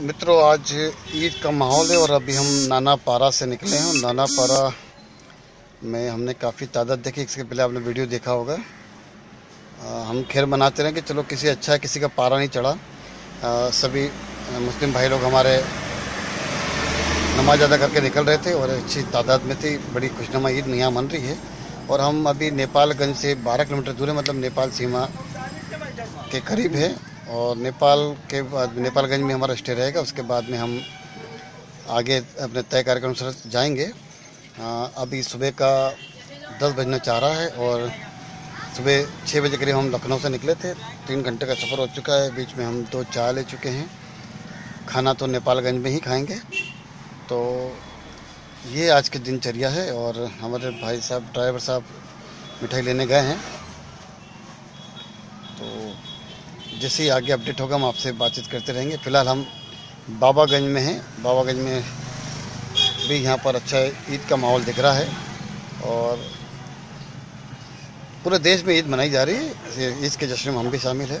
मित्रों, आज ईद का माहौल है और अभी हम नाना पारा से निकले हैं नाना पारा में हमने काफ़ी तादाद देखी। इसके पहले आपने वीडियो देखा होगा। हम खैर मनाते रहे कि चलो, किसी अच्छा है, किसी का पारा नहीं चढ़ा। सभी मुस्लिम भाई लोग हमारे नमाज़ अदा करके निकल रहे थे और अच्छी तादाद में थी। बड़ी खुशनुमा ईद यहाँ मन रही है। और हम अभी नेपालगंज से 12 किलोमीटर दूर है मतलब नेपाल सीमा के करीब है। और नेपाल के बाद नेपालगंज में हमारा स्टे रहेगा उसके बाद में हम आगे अपने तय कार्यक्रम से जाएँगे। आ, अभी सुबह का दस बजना चाह रहा है और सुबह छः बजे करीब हम लखनऊ से निकले थे। तीन घंटे का सफ़र हो चुका है बीच में हम दो चाय ले चुके हैं। खाना तो नेपालगंज में ही खाएँगे। तो ये आज की दिनचर्या है और हमारे भाई साहब ड्राइवर साहब मिठाई लेने गए हैं। जैसे ही आगे अपडेट होगा, हम आपसे बातचीत करते रहेंगे। फ़िलहाल हम बाबागंज में हैं। बाबागंज में भी यहाँ पर अच्छा ईद का माहौल दिख रहा है और पूरे देश में ईद मनाई जा रही है। ईद के जश्न में हम भी शामिल है।